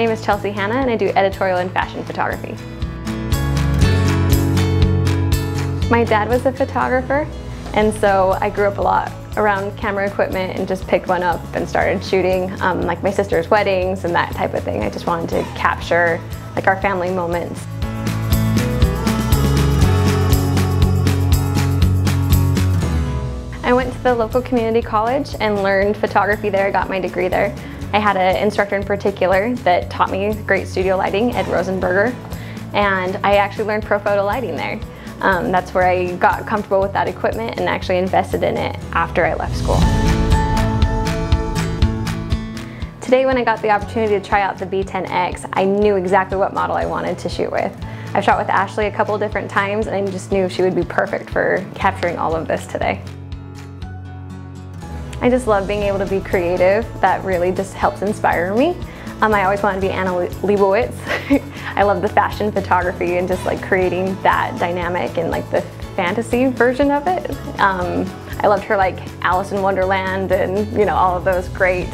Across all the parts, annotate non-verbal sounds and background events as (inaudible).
is Chelsee Hanna and I do editorial and fashion photography. My dad was a photographer and so I grew up a lot around camera equipment and just picked one up and started shooting um, like my sister's weddings and that type of thing. I just wanted to capture like our family moments. I went to the local community college and learned photography there, I got my degree there. I had an instructor in particular that taught me great studio lighting, Ed Rosenberger, and I actually learned Profoto lighting there. Um, that's where I got comfortable with that equipment and actually invested in it after I left school. Today when I got the opportunity to try out the B10X, I knew exactly what model I wanted to shoot with. I've shot with Ashley a couple different times and I just knew she would be perfect for capturing all of this today. I just love being able to be creative. That really just helps inspire me. Um, I always wanted to be Annie Leibovitz. (laughs) I love the fashion photography and just like creating that dynamic and like the fantasy version of it. Um, I loved her like Alice in Wonderland and you know all of those great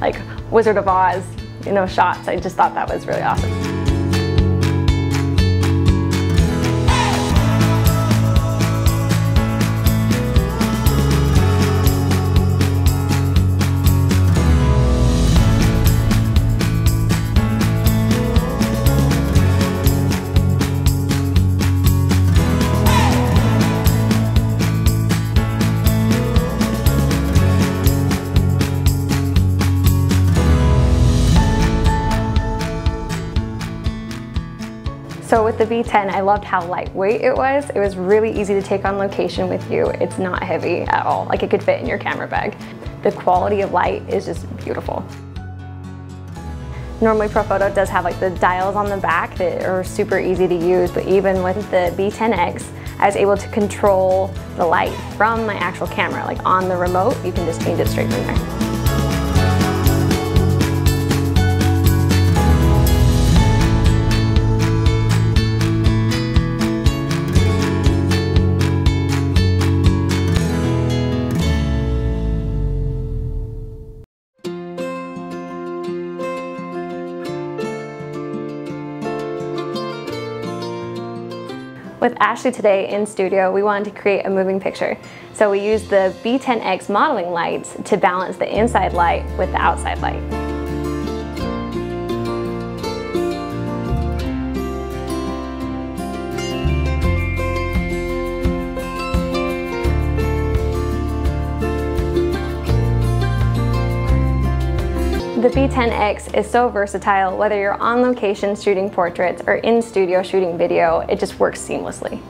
like Wizard of Oz you know shots. I just thought that was really awesome. So with the B10, I loved how lightweight it was. It was really easy to take on location with you. It's not heavy at all. Like it could fit in your camera bag. The quality of light is just beautiful. Normally Profoto does have like the dials on the back that are super easy to use, but even with the B10X, I was able to control the light from my actual camera. Like on the remote, you can just change it straight from there. With Ashley today in studio, we wanted to create a moving picture. So we used the B10X modeling lights to balance the inside light with the outside light. The B10X is so versatile, whether you're on location shooting portraits or in studio shooting video, it just works seamlessly.